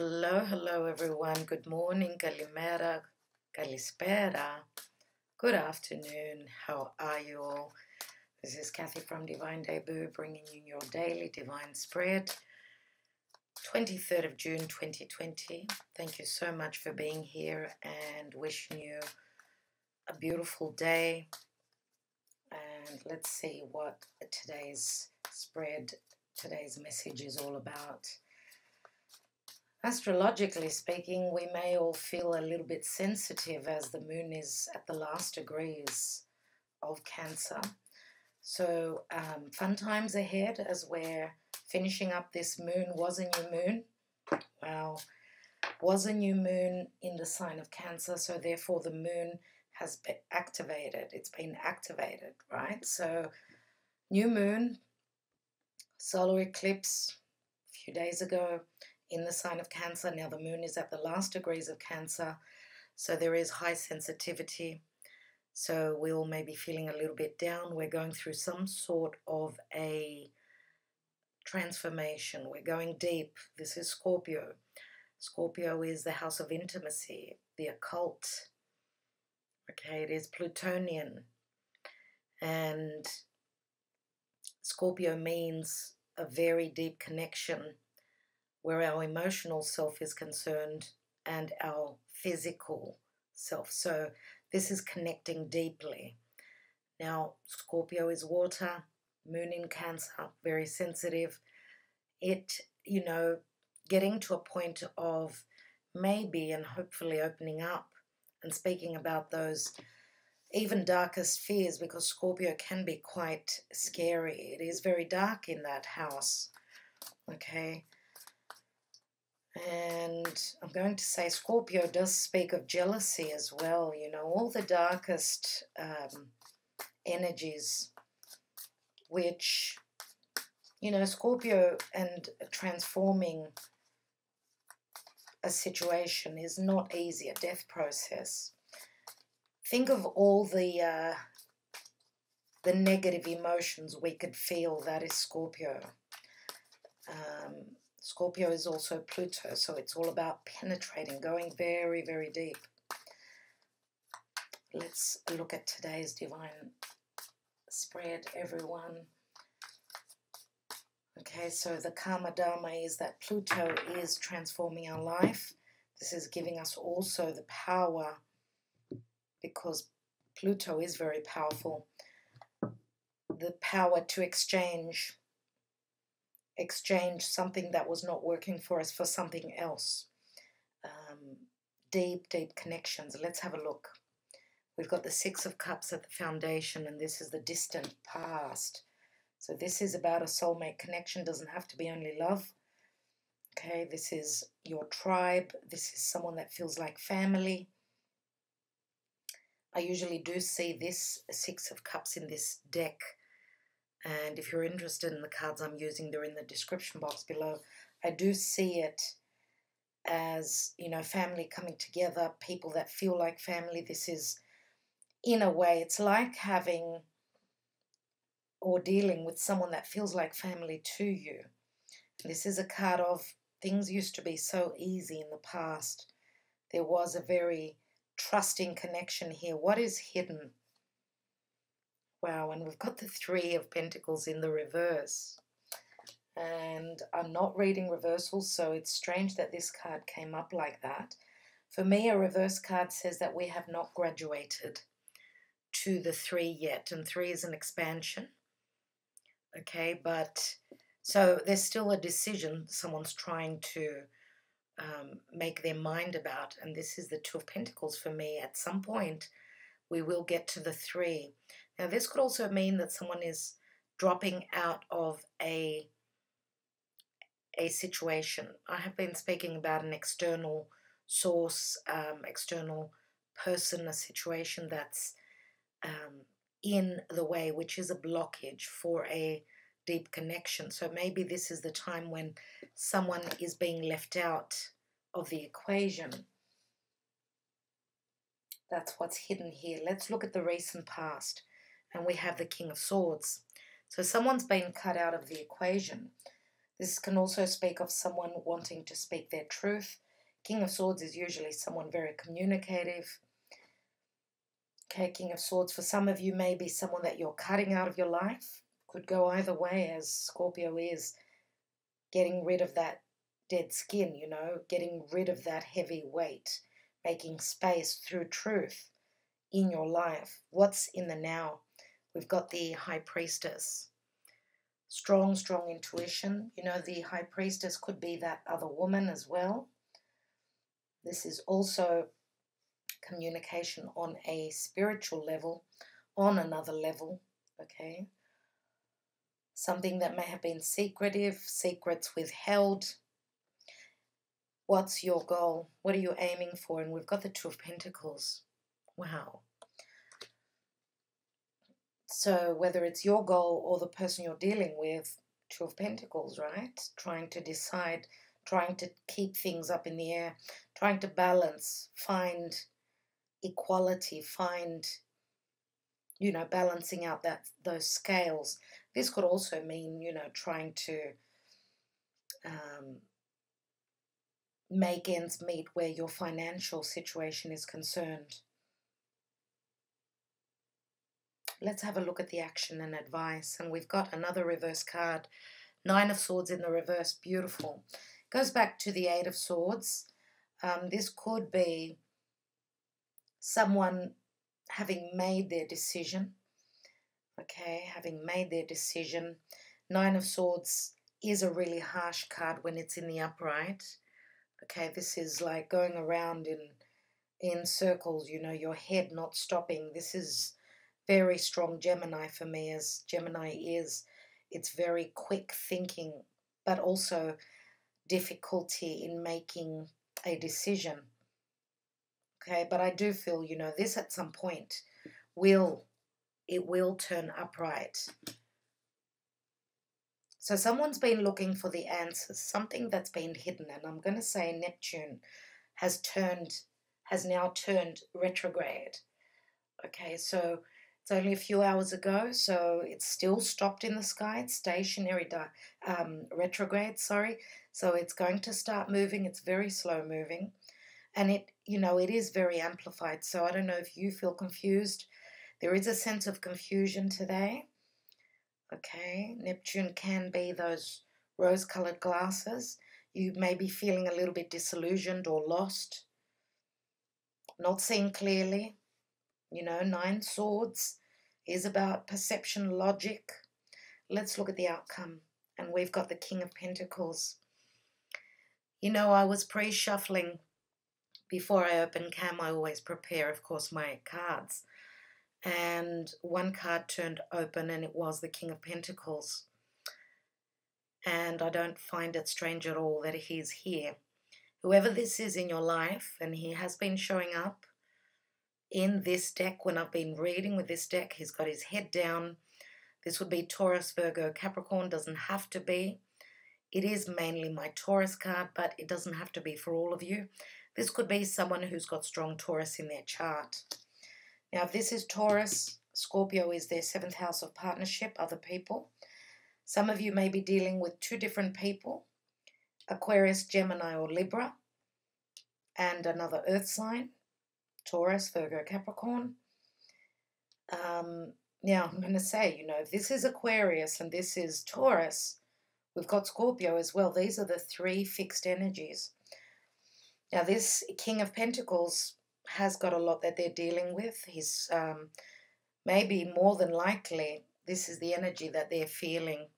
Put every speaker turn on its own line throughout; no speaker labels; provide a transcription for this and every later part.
Hello, hello everyone. Good morning, kalimera, kalispera. Good afternoon. How are you all? This is Kathy from Divine Debut bringing you your daily divine spread. 23rd of June 2020. Thank you so much for being here and wishing you a beautiful day. And let's see what today's spread, today's message is all about. Astrologically speaking, we may all feel a little bit sensitive as the moon is at the last degrees of Cancer. So, um, fun times ahead as we're finishing up this moon. Was a new moon. Wow. Was a new moon in the sign of Cancer, so therefore the moon has been activated. It's been activated, right? So, new moon, solar eclipse a few days ago in the sign of Cancer. Now the moon is at the last degrees of Cancer, so there is high sensitivity. So we all may be feeling a little bit down. We're going through some sort of a transformation. We're going deep. This is Scorpio. Scorpio is the house of intimacy, the occult. Okay, it is Plutonian. And Scorpio means a very deep connection where our emotional self is concerned and our physical self. So this is connecting deeply. Now, Scorpio is water, moon in Cancer, very sensitive. It, you know, getting to a point of maybe and hopefully opening up and speaking about those even darkest fears because Scorpio can be quite scary. It is very dark in that house. Okay. And I'm going to say Scorpio does speak of jealousy as well. You know, all the darkest um, energies, which, you know, Scorpio and transforming a situation is not easy, a death process. Think of all the uh, the negative emotions we could feel. That is Scorpio. Um, Scorpio is also Pluto, so it's all about penetrating, going very, very deep. Let's look at today's divine spread, everyone. Okay, so the Karma Dharma is that Pluto is transforming our life. This is giving us also the power because Pluto is very powerful. The power to exchange exchange something that was not working for us for something else. Um, deep, deep connections. Let's have a look. We've got the Six of Cups at the foundation, and this is the distant past. So this is about a soulmate connection. Doesn't have to be only love. Okay, this is your tribe. This is someone that feels like family. I usually do see this Six of Cups in this deck and if you're interested in the cards I'm using, they're in the description box below. I do see it as, you know, family coming together, people that feel like family. This is, in a way, it's like having or dealing with someone that feels like family to you. This is a card of things used to be so easy in the past. There was a very trusting connection here. What is hidden? Wow, and we've got the Three of Pentacles in the reverse. And I'm not reading reversals, so it's strange that this card came up like that. For me, a reverse card says that we have not graduated to the three yet, and three is an expansion. Okay, but so there's still a decision someone's trying to um, make their mind about, and this is the Two of Pentacles for me. At some point, we will get to the three. Now, this could also mean that someone is dropping out of a a situation. I have been speaking about an external source, um, external person, a situation that's um, in the way, which is a blockage for a deep connection. So maybe this is the time when someone is being left out of the equation. That's what's hidden here. Let's look at the recent past and we have the King of Swords. So someone's been cut out of the equation. This can also speak of someone wanting to speak their truth. King of Swords is usually someone very communicative. Okay, King of Swords, for some of you, may be someone that you're cutting out of your life. Could go either way, as Scorpio is getting rid of that dead skin, you know, getting rid of that heavy weight, making space through truth in your life. What's in the now? We've got the High Priestess. Strong, strong intuition. You know, the High Priestess could be that other woman as well. This is also communication on a spiritual level, on another level, okay? Something that may have been secretive, secrets withheld. What's your goal? What are you aiming for? And we've got the Two of Pentacles. Wow. So whether it's your goal or the person you're dealing with, Two of Pentacles, right? Trying to decide, trying to keep things up in the air, trying to balance, find equality, find, you know, balancing out that those scales. This could also mean, you know, trying to um, make ends meet where your financial situation is concerned. Let's have a look at the action and advice. And we've got another reverse card. Nine of Swords in the reverse. Beautiful. Goes back to the Eight of Swords. Um, this could be someone having made their decision. Okay, having made their decision. Nine of Swords is a really harsh card when it's in the upright. Okay, this is like going around in in circles, you know, your head not stopping. This is very strong Gemini for me, as Gemini is. It's very quick thinking, but also difficulty in making a decision. Okay, but I do feel, you know, this at some point will, it will turn upright. So someone's been looking for the answers, something that's been hidden, and I'm going to say Neptune has turned, has now turned retrograde. Okay, so it's only a few hours ago, so it's still stopped in the sky. It's stationary, um, retrograde, sorry. So it's going to start moving. It's very slow moving. And it, you know, it is very amplified. So I don't know if you feel confused. There is a sense of confusion today. Okay, Neptune can be those rose colored glasses. You may be feeling a little bit disillusioned or lost, not seeing clearly. You know, nine swords is about perception, logic. Let's look at the outcome. And we've got the King of Pentacles. You know, I was pre shuffling before I open cam. I always prepare, of course, my cards. And one card turned open, and it was the King of Pentacles. And I don't find it strange at all that he's here. Whoever this is in your life, and he has been showing up, in this deck, when I've been reading with this deck, he's got his head down. This would be Taurus, Virgo, Capricorn. Doesn't have to be. It is mainly my Taurus card, but it doesn't have to be for all of you. This could be someone who's got strong Taurus in their chart. Now, if this is Taurus, Scorpio is their seventh house of partnership, other people. Some of you may be dealing with two different people, Aquarius, Gemini, or Libra, and another earth sign. Taurus, Virgo, Capricorn. Um, now, I'm going to say, you know, this is Aquarius and this is Taurus, we've got Scorpio as well. These are the three fixed energies. Now, this King of Pentacles has got a lot that they're dealing with. He's um, maybe more than likely, this is the energy that they're feeling.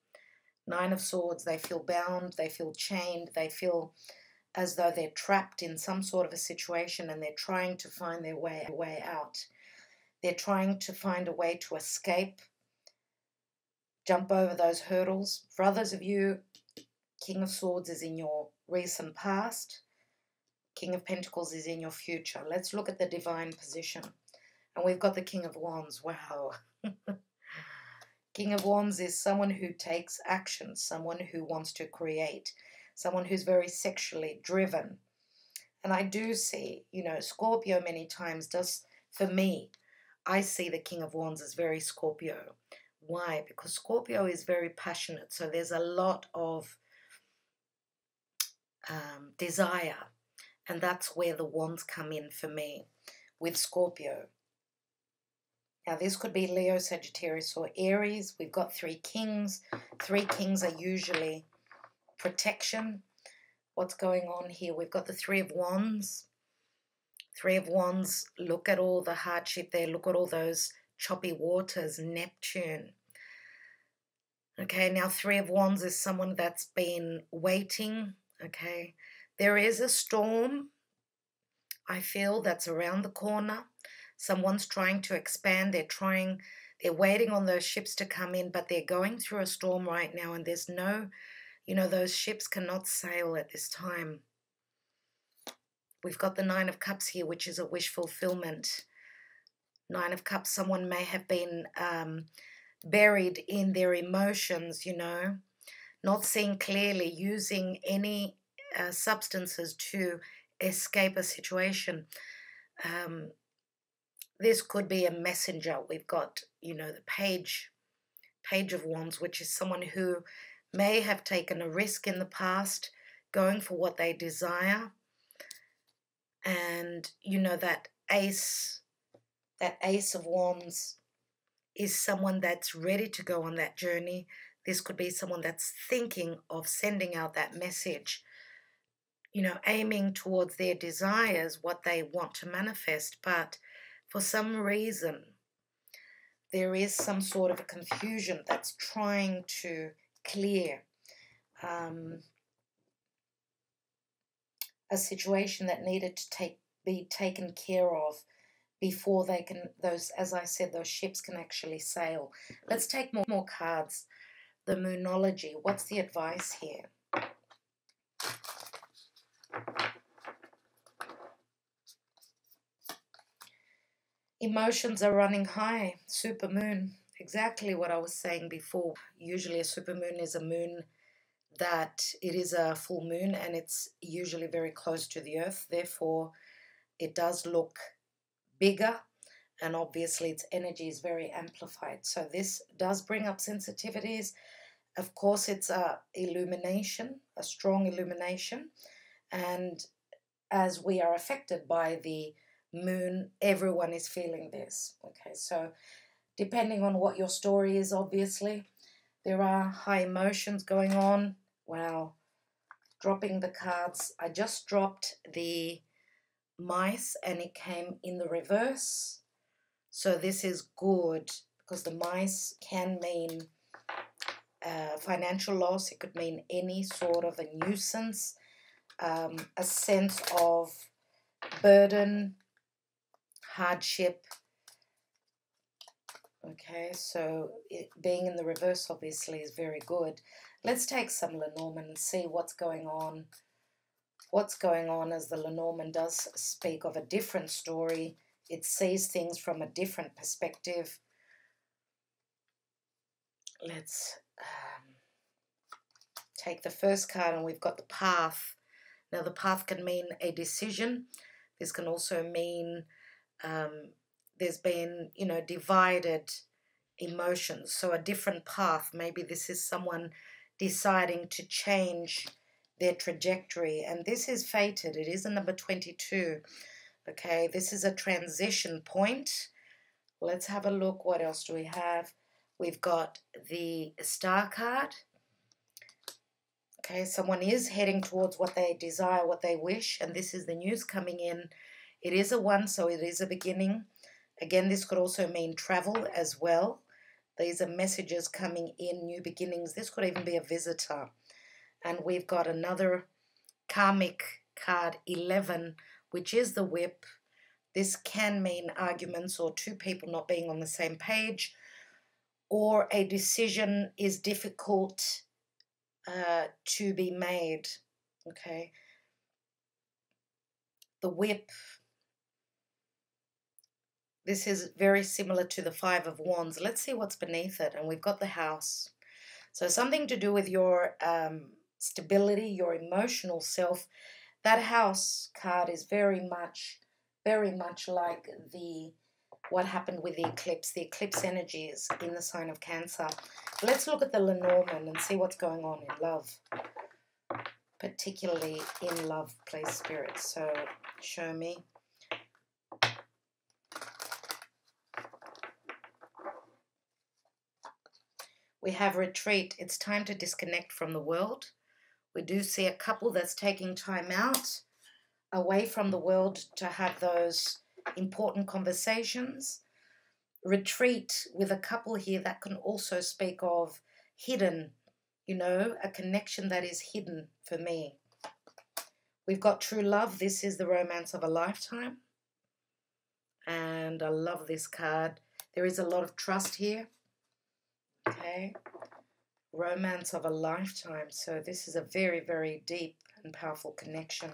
Nine of Swords, they feel bound, they feel chained, they feel as though they're trapped in some sort of a situation and they're trying to find their way, way out. They're trying to find a way to escape, jump over those hurdles. For others of you, King of Swords is in your recent past. King of Pentacles is in your future. Let's look at the divine position. And we've got the King of Wands. Wow. King of Wands is someone who takes action, someone who wants to create, someone who's very sexually driven. And I do see, you know, Scorpio many times does, for me, I see the King of Wands as very Scorpio. Why? Because Scorpio is very passionate. So there's a lot of um, desire. And that's where the wands come in for me with Scorpio. Now, this could be Leo, Sagittarius, or Aries. We've got three kings. Three kings are usually protection. What's going on here? We've got the Three of Wands. Three of Wands, look at all the hardship there. Look at all those choppy waters, Neptune. Okay, now Three of Wands is someone that's been waiting. Okay, there is a storm, I feel, that's around the corner. Someone's trying to expand. They're trying, they're waiting on those ships to come in, but they're going through a storm right now, and there's no, you know, those ships cannot sail at this time. We've got the Nine of Cups here, which is a wish fulfillment. Nine of Cups, someone may have been um, buried in their emotions, you know, not seeing clearly, using any uh, substances to escape a situation. Um, this could be a messenger. We've got, you know, the page, page of wands, which is someone who may have taken a risk in the past, going for what they desire. And, you know, that ace, that ace of wands is someone that's ready to go on that journey. This could be someone that's thinking of sending out that message, you know, aiming towards their desires, what they want to manifest. But for some reason, there is some sort of a confusion that's trying to clear um, a situation that needed to take be taken care of before they can those as I said those ships can actually sail. Let's take more more cards. The moonology. What's the advice here? Emotions are running high. Super moon. Exactly what I was saying before. Usually a super moon is a moon that it is a full moon and it's usually very close to the earth. Therefore, it does look bigger and obviously its energy is very amplified. So this does bring up sensitivities. Of course, it's a illumination, a strong illumination. And as we are affected by the moon, everyone is feeling this. Okay, so depending on what your story is, obviously, there are high emotions going on. Wow, dropping the cards. I just dropped the mice and it came in the reverse. So this is good because the mice can mean uh, financial loss. It could mean any sort of a nuisance, um, a sense of burden, hardship. Okay, so it, being in the reverse obviously is very good. Let's take some Lenormand and see what's going on. What's going on as the Lenormand does speak of a different story. It sees things from a different perspective. Let's um, take the first card and we've got the path. Now the path can mean a decision. This can also mean um, there's been, you know, divided emotions. So a different path. Maybe this is someone deciding to change their trajectory. And this is fated. It is a number 22. Okay, this is a transition point. Let's have a look. What else do we have? We've got the star card. Okay, someone is heading towards what they desire, what they wish, and this is the news coming in it is a one, so it is a beginning. Again, this could also mean travel as well. These are messages coming in, new beginnings. This could even be a visitor. And we've got another karmic card 11, which is the whip. This can mean arguments or two people not being on the same page, or a decision is difficult uh, to be made. Okay. The whip this is very similar to the Five of Wands. Let's see what's beneath it. And we've got the house. So something to do with your um, stability, your emotional self. That house card is very much, very much like the what happened with the eclipse. The eclipse energy is in the sign of Cancer. Let's look at the Lenormand and see what's going on in love. particularly in love place spirit. So show me. We have retreat. It's time to disconnect from the world. We do see a couple that's taking time out away from the world to have those important conversations. Retreat with a couple here that can also speak of hidden, you know, a connection that is hidden for me. We've got true love. This is the romance of a lifetime. And I love this card. There is a lot of trust here. Okay. Romance of a lifetime. So this is a very, very deep and powerful connection.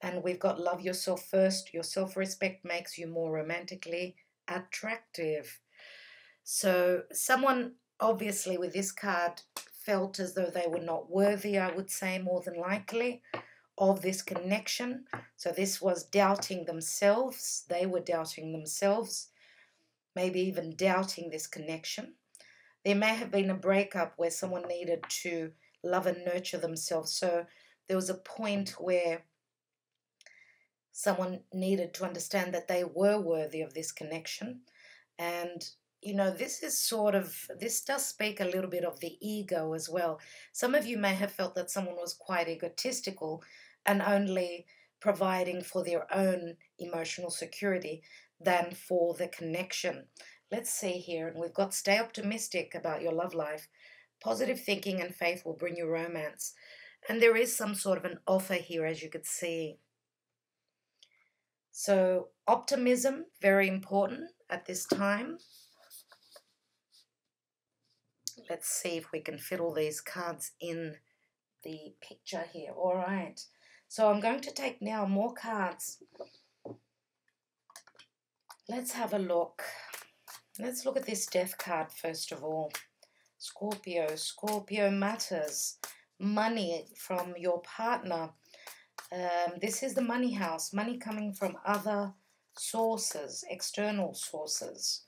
And we've got love yourself first. Your self respect makes you more romantically attractive. So, someone obviously with this card felt as though they were not worthy, I would say, more than likely, of this connection. So, this was doubting themselves. They were doubting themselves, maybe even doubting this connection. There may have been a breakup where someone needed to love and nurture themselves. So, there was a point where someone needed to understand that they were worthy of this connection. And, you know, this is sort of, this does speak a little bit of the ego as well. Some of you may have felt that someone was quite egotistical and only providing for their own emotional security than for the connection. Let's see here, and we've got stay optimistic about your love life. Positive thinking and faith will bring you romance. And there is some sort of an offer here, as you could see. So, optimism, very important at this time. Let's see if we can fit all these cards in the picture here. All right. So, I'm going to take now more cards. Let's have a look. Let's look at this death card first of all. Scorpio. Scorpio matters. Money from your partner um, this is the money house, money coming from other sources, external sources.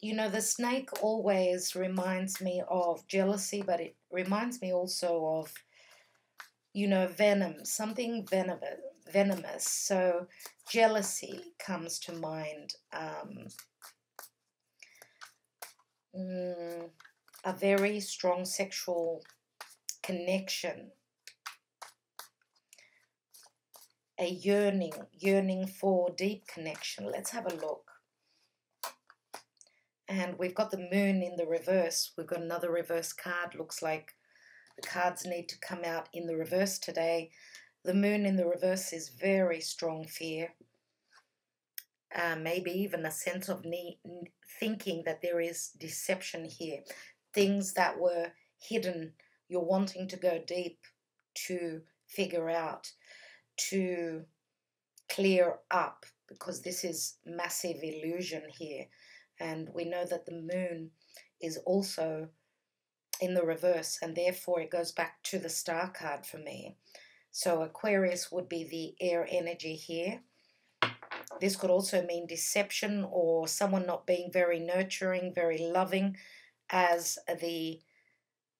You know, the snake always reminds me of jealousy, but it reminds me also of, you know, venom, something venomous. So jealousy comes to mind. Um, mm, a very strong sexual connection a yearning, yearning for deep connection. Let's have a look. And we've got the moon in the reverse. We've got another reverse card. Looks like the cards need to come out in the reverse today. The moon in the reverse is very strong fear. Uh, maybe even a sense of need, thinking that there is deception here. Things that were hidden, you're wanting to go deep to figure out to clear up because this is massive illusion here. And we know that the moon is also in the reverse, and therefore it goes back to the star card for me. So Aquarius would be the air energy here. This could also mean deception or someone not being very nurturing, very loving, as the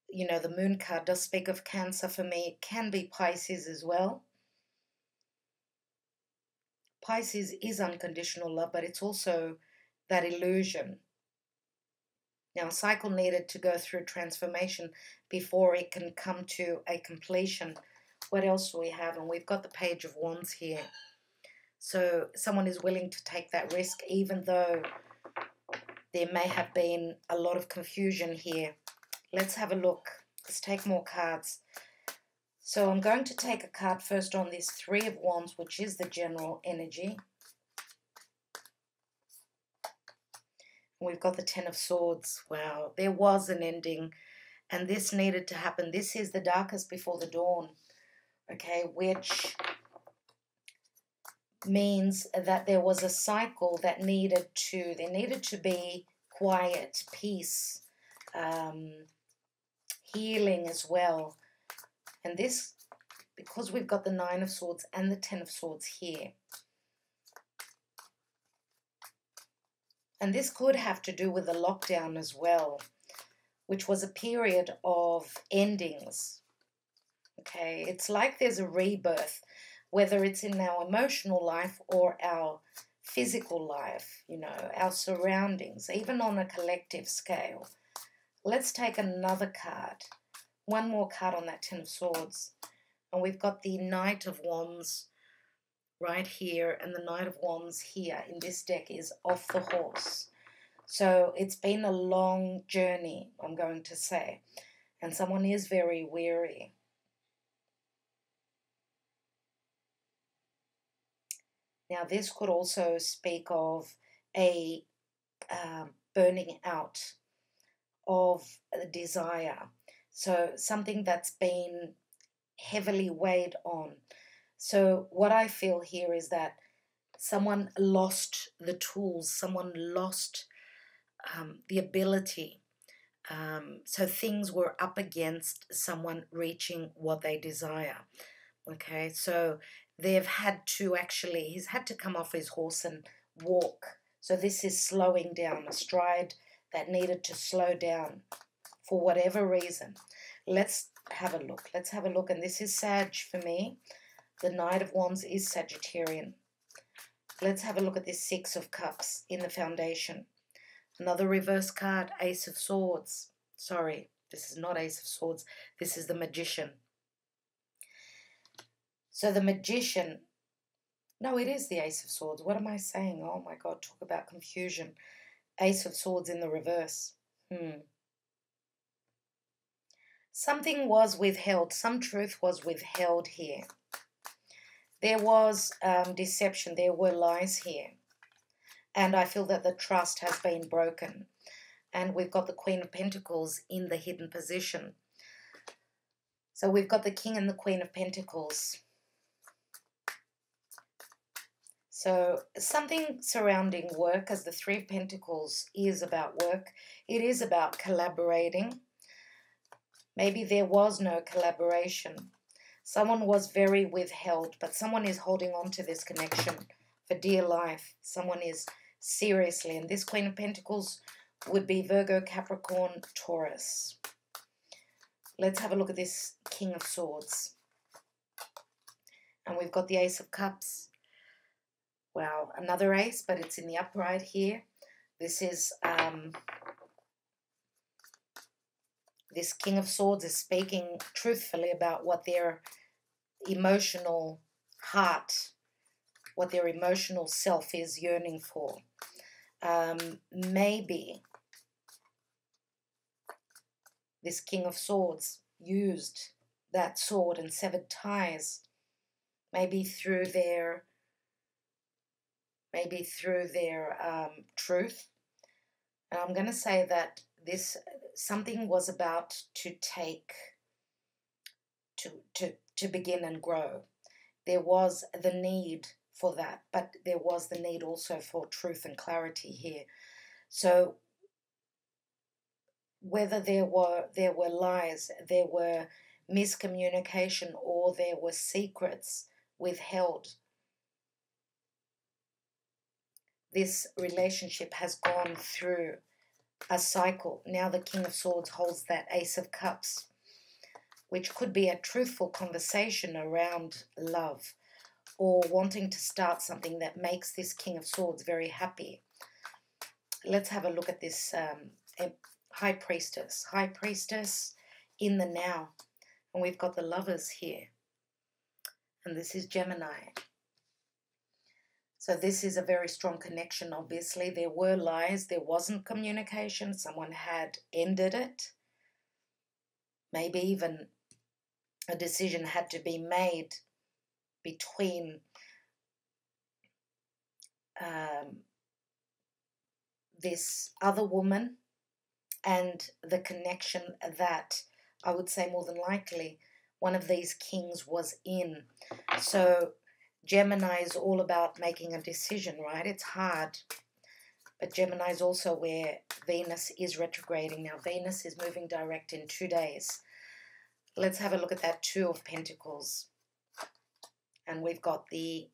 you know the moon card does speak of Cancer for me. It can be Pisces as well. Pisces is unconditional love, but it's also that illusion. Now, a cycle needed to go through transformation before it can come to a completion. What else do we have? And we've got the Page of Wands here. So someone is willing to take that risk, even though there may have been a lot of confusion here. Let's have a look. Let's take more cards. So I'm going to take a card first on this Three of Wands, which is the general energy. We've got the Ten of Swords. Wow, there was an ending, and this needed to happen. This is the darkest before the dawn, okay, which means that there was a cycle that needed to, there needed to be quiet, peace, um, healing as well. And this, because we've got the Nine of Swords and the Ten of Swords here, and this could have to do with the lockdown as well, which was a period of endings. Okay, it's like there's a rebirth, whether it's in our emotional life or our physical life, you know, our surroundings, even on a collective scale. Let's take another card. One more card on that Ten of Swords. And we've got the Knight of Wands right here and the Knight of Wands here in this deck is off the horse. So it's been a long journey, I'm going to say. And someone is very weary. Now, this could also speak of a uh, burning out of desire. So, something that's been heavily weighed on. So, what I feel here is that someone lost the tools, someone lost um, the ability. Um, so, things were up against someone reaching what they desire. Okay, so they've had to actually, he's had to come off his horse and walk. So this is slowing down, a stride that needed to slow down for whatever reason. Let's have a look. Let's have a look. And this is Sag for me. The Knight of Wands is Sagittarian. Let's have a look at this Six of Cups in the foundation. Another reverse card, Ace of Swords. Sorry, this is not Ace of Swords. This is the Magician. So the magician, no, it is the Ace of Swords. What am I saying? Oh my God, talk about confusion. Ace of Swords in the reverse. Hmm. Something was withheld. Some truth was withheld here. There was um, deception. There were lies here. And I feel that the trust has been broken. And we've got the Queen of Pentacles in the hidden position. So we've got the King and the Queen of Pentacles. So something surrounding work, as the Three of Pentacles is about work, it is about collaborating. Maybe there was no collaboration. Someone was very withheld, but someone is holding on to this connection for dear life. Someone is seriously, and this Queen of Pentacles would be Virgo, Capricorn, Taurus. Let's have a look at this King of Swords. And we've got the Ace of Cups. Wow, another ace, but it's in the upright here. This is, um, this King of Swords is speaking truthfully about what their emotional heart, what their emotional self is yearning for. Um, maybe this King of Swords used that sword and severed ties, maybe through their maybe through their um, truth. And I'm going to say that this something was about to take to to to begin and grow. There was the need for that, but there was the need also for truth and clarity here. So whether there were there were lies, there were miscommunication, or there were secrets withheld this relationship has gone through a cycle. Now the King of Swords holds that Ace of Cups, which could be a truthful conversation around love or wanting to start something that makes this King of Swords very happy. Let's have a look at this um, High Priestess. High Priestess in the now. And we've got the lovers here. And this is Gemini. So this is a very strong connection, obviously. There were lies, there wasn't communication, someone had ended it. Maybe even a decision had to be made between um, this other woman and the connection that I would say more than likely one of these kings was in. So Gemini is all about making a decision, right? It's hard. But Gemini is also where Venus is retrograding. Now, Venus is moving direct in two days. Let's have a look at that Two of Pentacles. And we've got the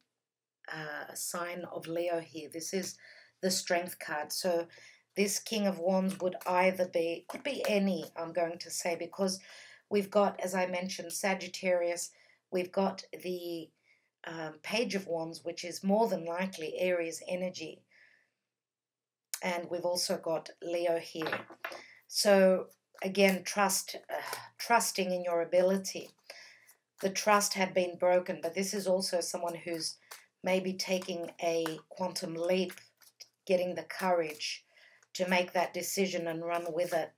uh, sign of Leo here. This is the Strength card. So this King of Wands would either be, could be any, I'm going to say, because We've got, as I mentioned, Sagittarius. We've got the um, Page of Wands, which is more than likely Aries energy. And we've also got Leo here. So again, trust, uh, trusting in your ability. The trust had been broken, but this is also someone who's maybe taking a quantum leap, getting the courage to make that decision and run with it.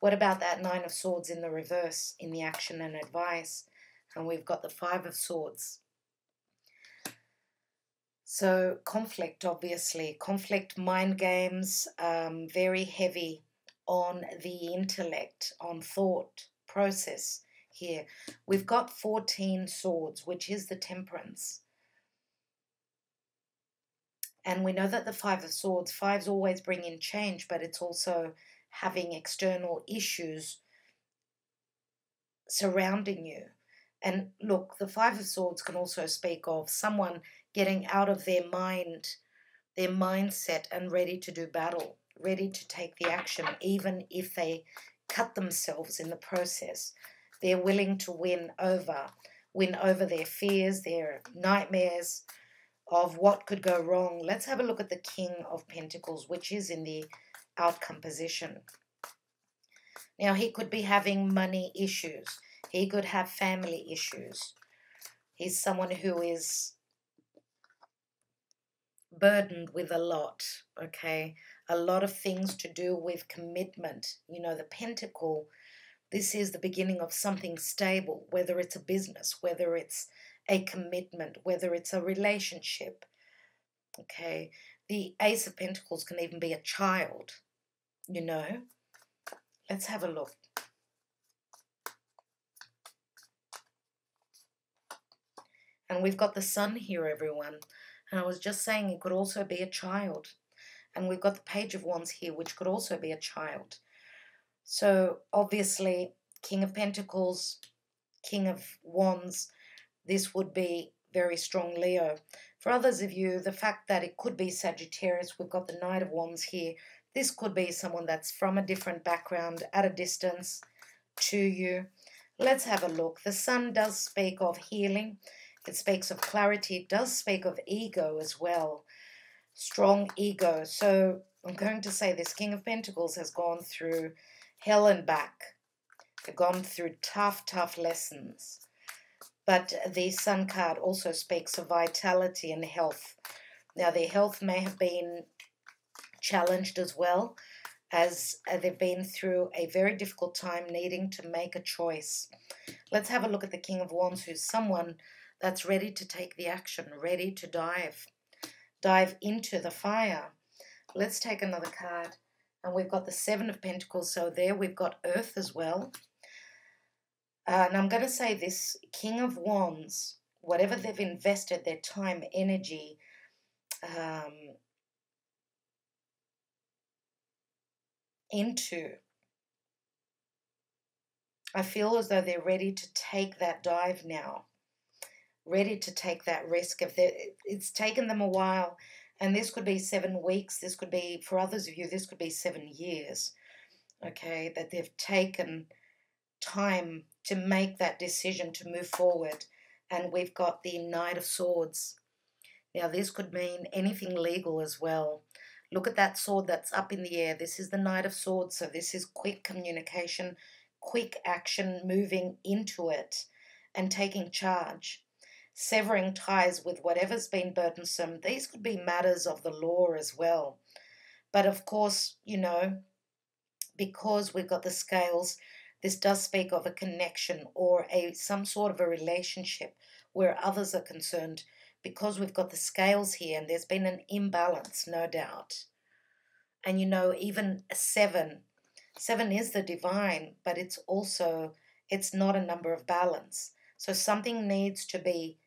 What about that Nine of Swords in the reverse in the action and advice? And we've got the Five of Swords. So, conflict, obviously. Conflict, mind games, um, very heavy on the intellect, on thought process here. We've got 14 swords, which is the temperance. And we know that the Five of Swords, fives always bring in change, but it's also having external issues surrounding you. And look, the Five of Swords can also speak of someone getting out of their mind, their mindset, and ready to do battle, ready to take the action, even if they cut themselves in the process. They're willing to win over, win over their fears, their nightmares, of what could go wrong, let's have a look at the King of Pentacles, which is in the outcome position. Now, he could be having money issues. He could have family issues. He's someone who is burdened with a lot, okay? A lot of things to do with commitment. You know, the pentacle, this is the beginning of something stable, whether it's a business, whether it's a commitment, whether it's a relationship. Okay, the Ace of Pentacles can even be a child, you know. Let's have a look. And we've got the sun here, everyone. And I was just saying it could also be a child. And we've got the Page of Wands here, which could also be a child. So obviously, King of Pentacles, King of Wands, this would be very strong Leo. For others of you, the fact that it could be Sagittarius, we've got the Knight of Wands here. This could be someone that's from a different background, at a distance to you. Let's have a look. The Sun does speak of healing. It speaks of clarity. It does speak of ego as well. Strong ego. So I'm going to say this King of Pentacles has gone through hell and back. They've gone through tough, tough lessons. But the Sun card also speaks of vitality and health. Now, their health may have been challenged as well, as they've been through a very difficult time needing to make a choice. Let's have a look at the King of Wands, who's someone that's ready to take the action, ready to dive, dive into the fire. Let's take another card. And we've got the Seven of Pentacles, so there we've got Earth as well. Uh, and I'm going to say this King of Wands, whatever they've invested their time, energy, um, into, I feel as though they're ready to take that dive now, ready to take that risk. If it's taken them a while, and this could be seven weeks, this could be, for others of you, this could be seven years, okay, that they've taken time to make that decision to move forward. And we've got the Knight of Swords. Now, this could mean anything legal as well. Look at that sword that's up in the air. This is the Knight of Swords, so this is quick communication, quick action, moving into it and taking charge. Severing ties with whatever's been burdensome. These could be matters of the law as well. But of course, you know, because we've got the scales, this does speak of a connection or a some sort of a relationship where others are concerned because we've got the scales here and there's been an imbalance, no doubt. And you know, even seven, seven is the divine, but it's also, it's not a number of balance. So something needs to be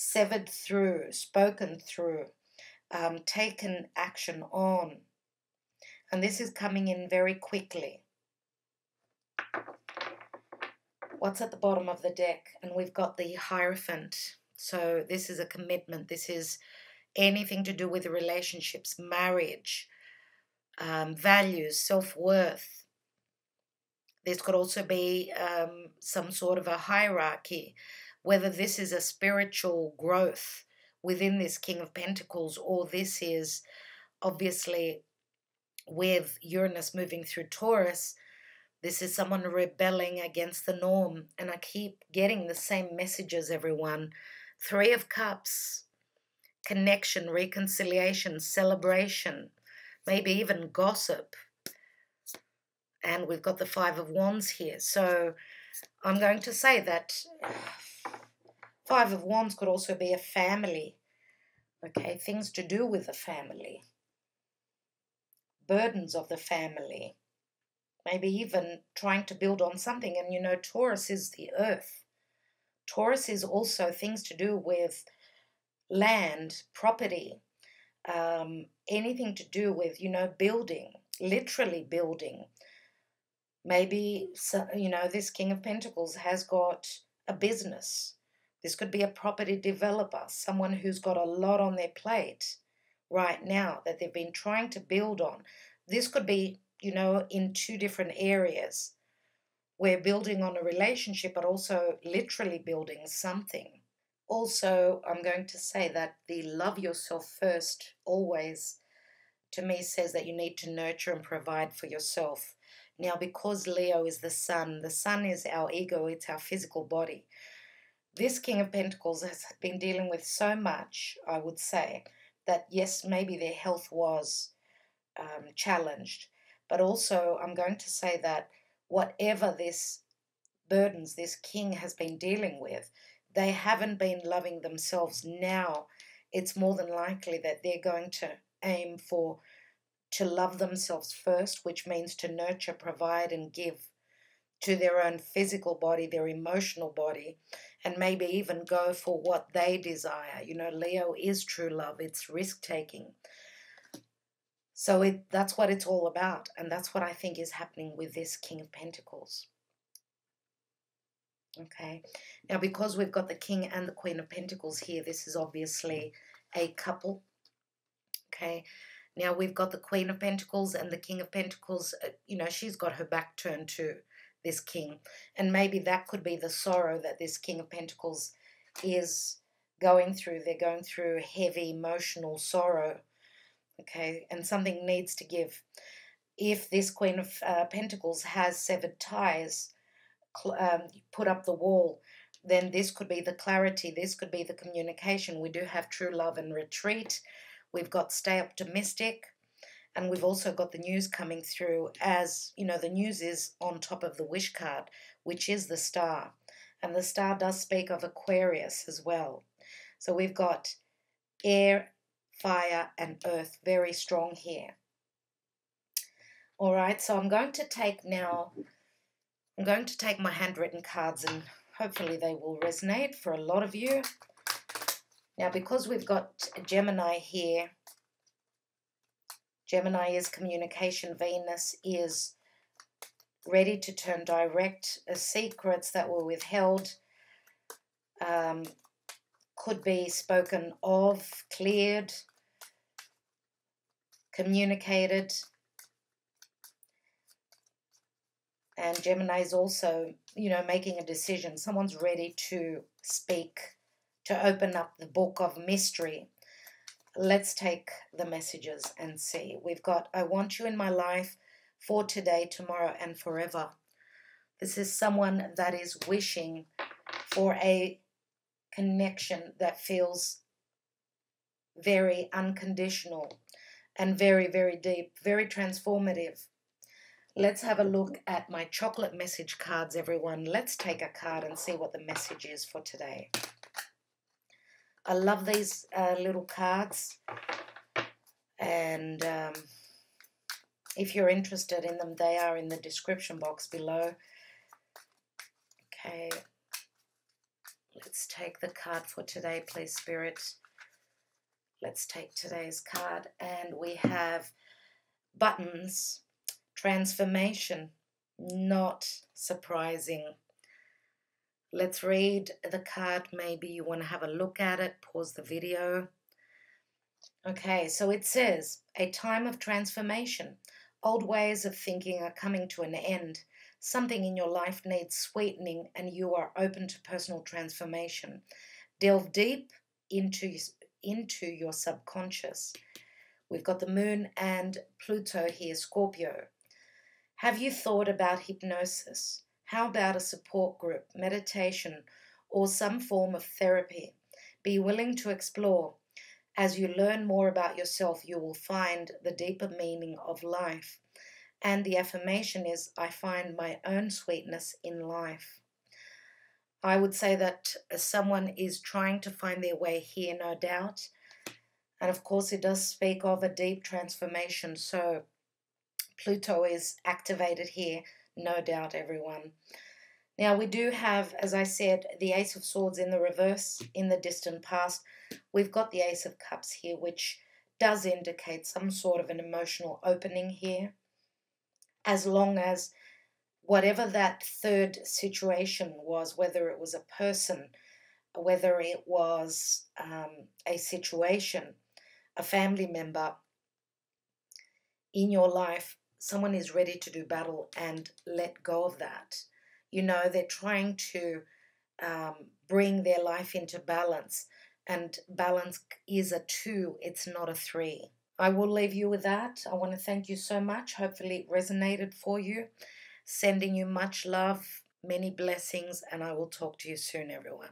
severed through, spoken through, um, taken action on. And this is coming in very quickly what's at the bottom of the deck? And we've got the Hierophant. So this is a commitment. This is anything to do with relationships, marriage, um, values, self worth. This could also be um, some sort of a hierarchy, whether this is a spiritual growth within this King of Pentacles or this is obviously with Uranus moving through Taurus. This is someone rebelling against the norm. And I keep getting the same messages, everyone. Three of Cups, connection, reconciliation, celebration, maybe even gossip. And we've got the Five of Wands here. So I'm going to say that Five of Wands could also be a family. Okay, things to do with the family. Burdens of the family. Maybe even trying to build on something. And you know, Taurus is the earth. Taurus is also things to do with land, property, um, anything to do with, you know, building, literally building. Maybe, you know, this King of Pentacles has got a business. This could be a property developer, someone who's got a lot on their plate right now that they've been trying to build on. This could be, you know, in two different areas. We're building on a relationship, but also literally building something. Also, I'm going to say that the love yourself first always, to me, says that you need to nurture and provide for yourself. Now, because Leo is the sun, the sun is our ego, it's our physical body. This King of Pentacles has been dealing with so much, I would say, that yes, maybe their health was um, challenged, but also I'm going to say that whatever this burdens this king has been dealing with, they haven't been loving themselves now. It's more than likely that they're going to aim for to love themselves first, which means to nurture, provide, and give to their own physical body, their emotional body, and maybe even go for what they desire. You know, Leo is true love, it's risk taking. So it that's what it's all about, and that's what I think is happening with this King of Pentacles. Okay, now because we've got the King and the Queen of Pentacles here, this is obviously a couple. Okay, now we've got the Queen of Pentacles and the King of Pentacles. Uh, you know, she's got her back turned to this King. And maybe that could be the sorrow that this King of Pentacles is going through. They're going through heavy emotional sorrow. Okay, and something needs to give. If this Queen of uh, Pentacles has severed ties, um, put up the wall, then this could be the clarity, this could be the communication. We do have true love and retreat. We've got stay optimistic. And we've also got the news coming through as, you know, the news is on top of the wish card, which is the star. And the star does speak of Aquarius as well. So we've got air, fire, and earth very strong here. All right, so I'm going to take now, I'm going to take my handwritten cards and hopefully they will resonate for a lot of you. Now, because we've got Gemini here, Gemini is communication, Venus is ready to turn direct. Secrets that were withheld um, could be spoken of, cleared, communicated. And Gemini is also, you know, making a decision. Someone's ready to speak to open up the book of mystery. Let's take the messages and see. We've got, I want you in my life for today, tomorrow, and forever. This is someone that is wishing for a connection that feels very unconditional and very, very deep, very transformative. Let's have a look at my chocolate message cards, everyone. Let's take a card and see what the message is for today. I love these uh, little cards. And um, if you're interested in them, they are in the description box below. Okay. Let's take the card for today, please, Spirit. Let's take today's card. And we have buttons, transformation, not surprising. Let's read the card. Maybe you want to have a look at it. Pause the video. Okay, so it says, a time of transformation. Old ways of thinking are coming to an end. something in your life needs sweetening and you are open to personal transformation. Delve deep into, into your subconscious. We've got the moon and Pluto here, Scorpio. Have you thought about hypnosis? How about a support group, meditation, or some form of therapy? Be willing to explore. As you learn more about yourself, you will find the deeper meaning of life. And the affirmation is I find my own sweetness in life. I would say that someone is trying to find their way here, no doubt. And of course, it does speak of a deep transformation. So, Pluto is activated here, no doubt, everyone. Now, we do have, as I said, the Ace of Swords in the reverse in the distant past. We've got the Ace of Cups here, which does indicate some sort of an emotional opening here. As long as whatever that third situation was, whether it was a person, whether it was um, a situation, a family member in your life, someone is ready to do battle and let go of that. You know, they're trying to um, bring their life into balance, and balance is a two, it's not a three. I will leave you with that. I want to thank you so much. Hopefully, it resonated for you. Sending you much love, many blessings, and I will talk to you soon, everyone.